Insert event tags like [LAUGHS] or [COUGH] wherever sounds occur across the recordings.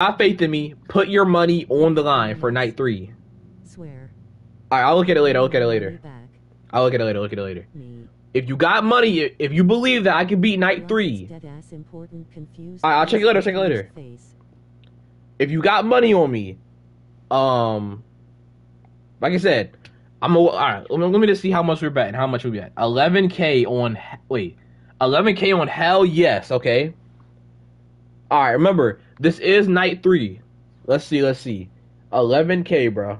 have faith in me. Put your money on the line for night three. Swear. All right, I'll look at it later. I'll look at it later. I'll look at it later. Look at it later. If you got money, if you believe that I can beat night three, confused Alright, I'll check it later, check it later. if you got money on me, um, like I said, I'm a, all right. Let me, let me just see how much we're betting. How much we bet? 11k on wait, 11k on hell yes. Okay. All right. Remember, this is night three. Let's see. Let's see. 11k, bro.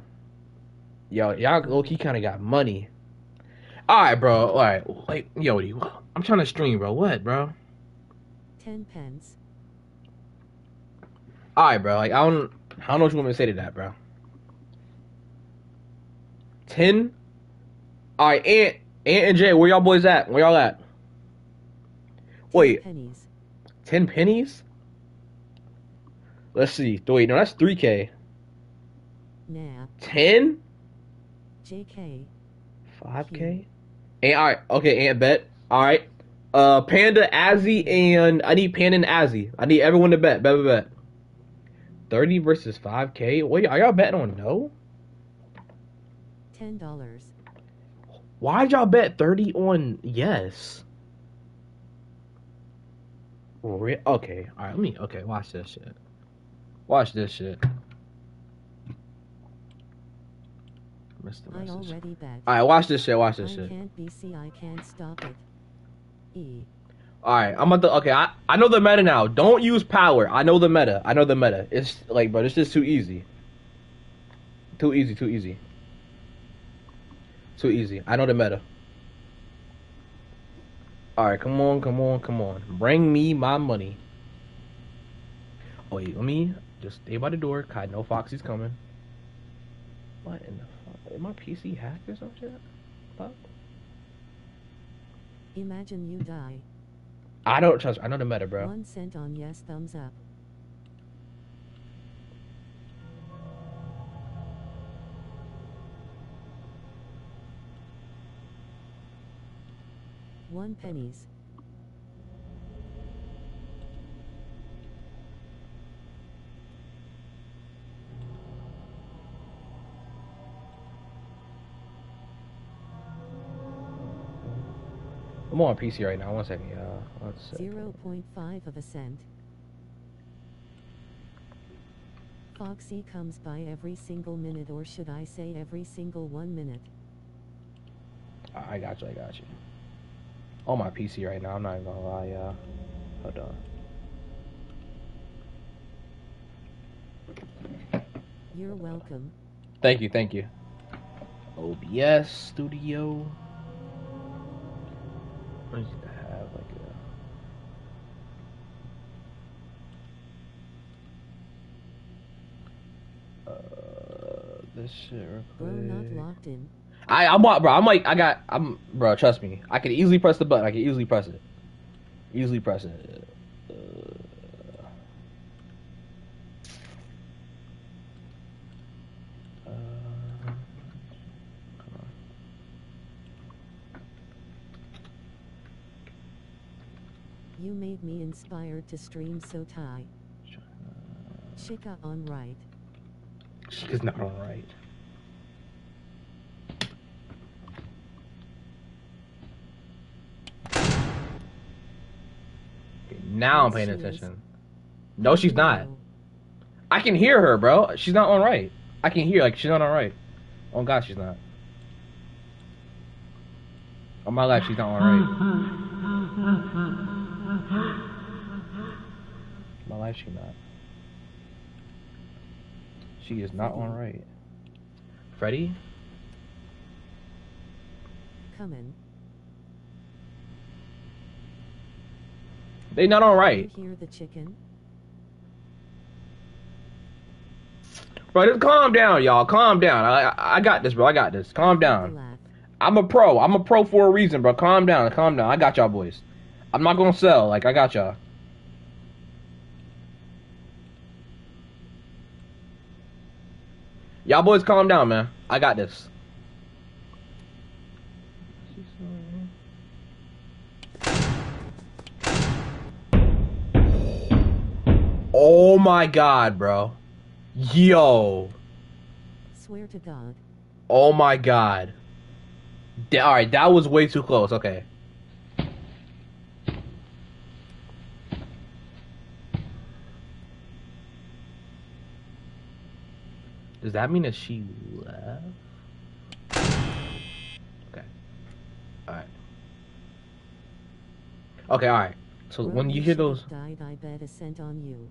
Yo, y'all low key kind of got money. All right, bro. All right. Wait, yo, I'm trying to stream, bro. What, bro? Ten pence. All right, bro. Like I don't, I don't know what you want me to say to that, bro. Ten. All right, Ant, Ant and Jay, where y'all boys at? Where y'all at? Wait, Pennies. ten pennies? Let's see. Wait, no, that's three k. Nah. Ten? JK. Five k? And all right, okay, Ant bet. All right. Uh, Panda, Azzy, and I need Panda and Azzy. I need everyone to bet. Bet, bet, bet. Thirty versus five k. Wait, are y'all betting on no? Ten dollars. Why'd y'all bet 30 on yes? Re- okay, alright, let me, okay, watch this shit. Watch this shit. Missed the I already bet. Alright, watch this shit, watch I this shit. can't be see. I can't stop it. E. Alright, I'm about to, okay, I, I know the meta now. Don't use power. I know the meta. I know the meta. It's like, bro, it's just too easy. Too easy, too easy. Too easy. I know the meta. Alright, come on, come on, come on. Bring me my money. Oh, wait, let me just stay by the door. I know Foxy's coming. What in the fuck? Is my PC hacked or some shit? Fuck. Imagine you die. I don't trust. I know the meta, bro. One cent on yes. Thumbs up. One pennies. I'm on PC right now. One second, y'all. One second. Zero point five of a cent. Foxy comes by every single minute, or should I say every single one minute? I I got you. I got you. On my PC right now. I'm not even gonna lie, y'all. Hold on. You're welcome. Thank you. Thank you. OBS Studio. I need to have like a. Uh, this shit real Bro, not locked in. I I'm bro. I'm like I got I'm bro. Trust me. I can easily press the button. I can easily press it. Easily press it. You made me inspired to stream so tie. Chica on right. She's not all right. Okay, now I'm paying Yes, she is. attention. No, she's not. No. I can hear her, bro. She's not on right. I can hear like she's not on right. Oh God, she's not. On my life, she's not on right. [LAUGHS] My life, she not. She is not on right. Freddy? Coming. They not on right. Hear the chicken? Bro, just calm down, y'all. Calm down. I, I I got this, bro. I got this. Calm down. I'm a pro. I'm a pro for a reason, bro. Calm down. Calm down. I got y'all boys. I'm not gonna sell. Like I got y'all. Y'all boys, calm down, man. I got this. Oh my god, bro. Yo. Swear to God. Oh my god. Da- all right, that was way too close. Okay. Does that mean that she left? Okay. All right. Okay, all right. So when you hear those, Died, I bet a cent on you.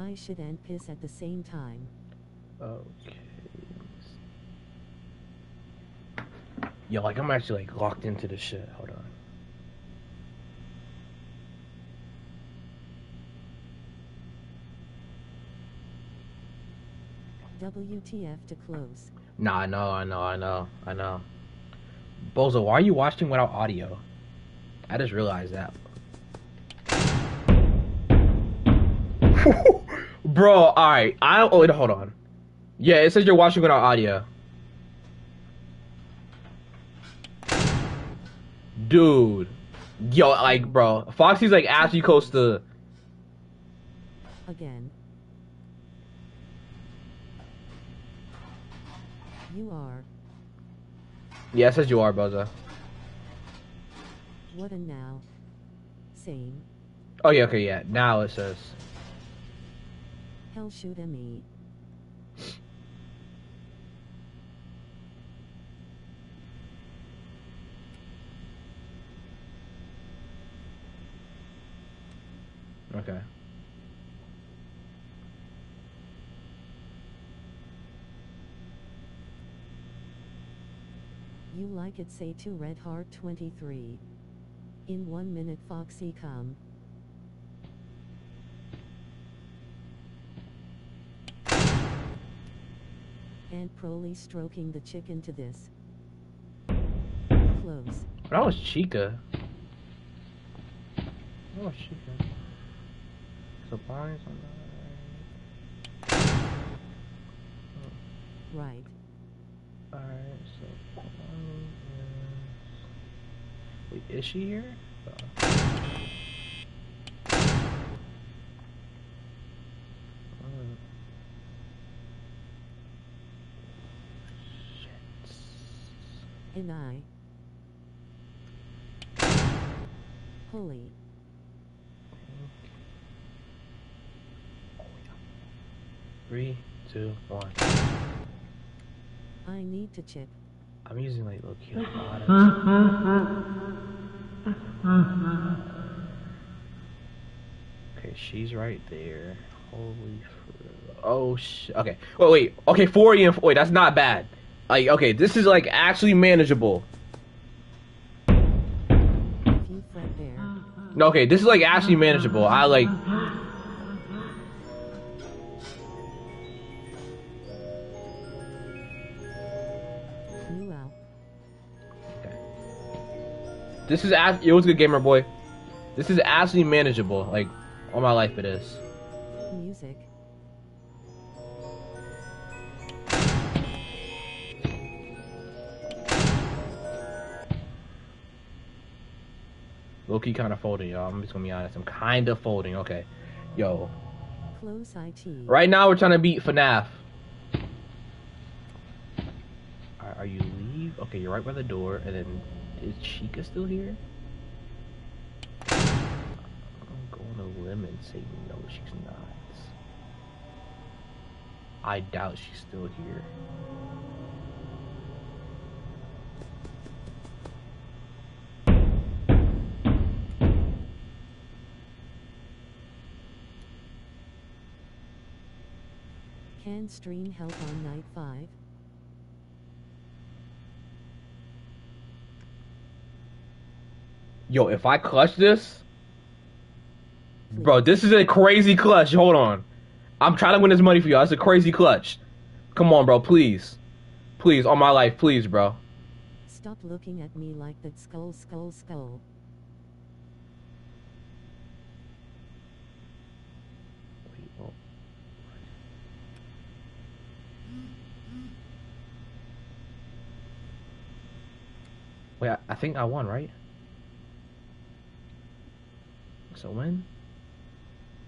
I should and piss at the same time. okay. Yo, like I'm actually like locked into this shit. Hold on. WTF to close. Nah, I know, I know, I know, I know. Bozo, why are you watching without audio? I just realized that. [LAUGHS] Bro, alright. I oh wait, hold on. Yeah, it says you're watching without audio. Dude. Yo, like, bro. Foxy's like actually close to Again. You are. Yeah, it says you are, Bozo. What a now. Same. Oh yeah, okay, yeah. Now it says. Hell shoot a me. Okay. You like it say to Red Heart 23. In one minute Foxy come. And Proly stroking the chicken to this. Close. But That was Chica. That was Chica. Supplies on Right. Alright, so. Wait, is she here? Shit. And I. Holy. Three, two, one. I need to chip. I'm using like low key. Okay, she's right there. Holy Oh sh okay. Wait, wait. Okay, 40 and wait, that's not bad. Like okay, this is like actually manageable. Few Fred Bear. No, okay, this is like actually manageable. I like this is it was a good gamer boy. This is absolutely manageable. Like all my life it is. Music. Low key kind of folding, y'all. I'm just gonna be honest. I'm kind of folding. Okay, yo. Close IT. Right now we're trying to beat FNAF. Are, are you leave? Okay, you're right by the door, and then is Chica still here? I'm going to limb and say no, she's not. I doubt she's still here. Can stream help on night 5? Yo, if I clutch this, bro, this is a crazy clutch. Hold on, I'm trying to win this money for y'all. It's a crazy clutch. Come on, bro, please, please, on my life, please, bro. Stop looking at me like that skull skull skull. Wait. I, I think I won, right? So win?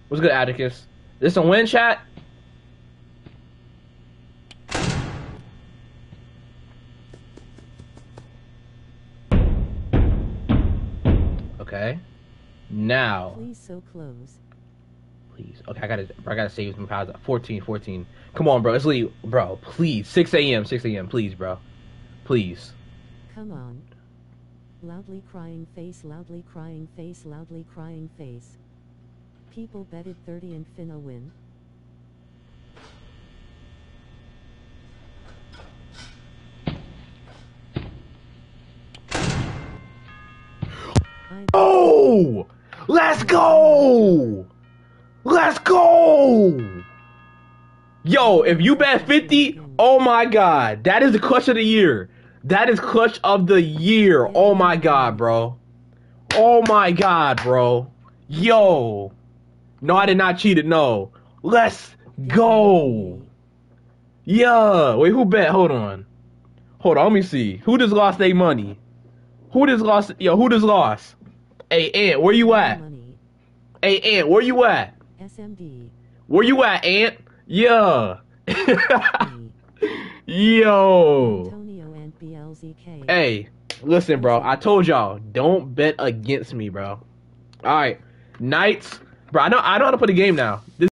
What's good, Atticus? This a win, chat? Okay. Now, Please so close. please. Okay, I gotta, I gotta save some powers. 14, 14. Come on, bro. Let's leave, bro. Please, 6 a.m., 6 a.m. Please, bro. Please. Come on. Loudly crying face, loudly crying face, loudly crying face. People betted 30 and finna win. Oh! Let's go! Let's go! Yo, if you bet 50, oh my god. That is the clutch of the year. That is clutch of the year. Oh my god, bro. Oh my god, bro. Yo. No, I did not cheat it. No. Let's go. Yeah. Wait, who bet? Hold on. Hold on, let me see. Who just lost their money? Who just lost? Yo, who just lost? Hey, Ant, where you at? Money. Hey, Ant, where you at? SMD. Where you at, Ant? Yeah. [LAUGHS] Yo. Hey, listen, bro. I told y'all, don't bet against me, bro. All right, Knights, bro. I know, I know how to play the game now. This